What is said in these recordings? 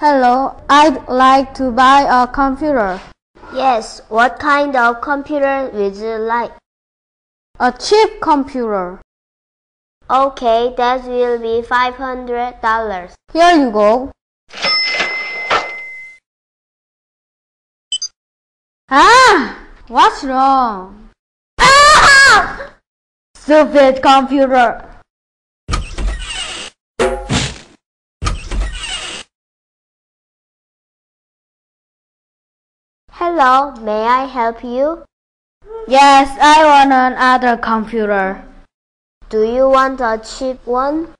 Hello, I'd like to buy a computer. Yes, what kind of computer would you like? A cheap computer. Okay, that will be $500. Here you go. Ah! What's wrong? Ah! Stupid computer. Hello, may I help you? Yes, I want another computer. Do you want a cheap one?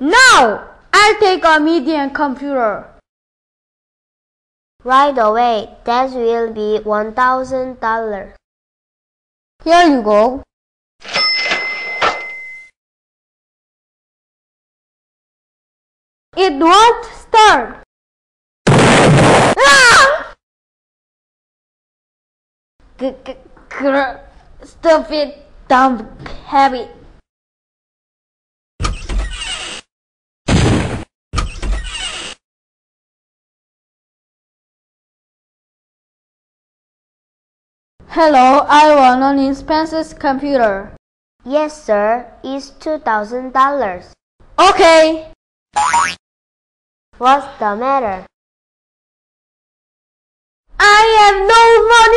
No! I'll take a medium computer. Right away, that will be $1,000. Here you go. It won't start. Ah! G- g- gr- Stupid dumb habit. Hello, I want an expensive computer. Yes, sir, it's $2,000. Okay. What's the matter? I have no money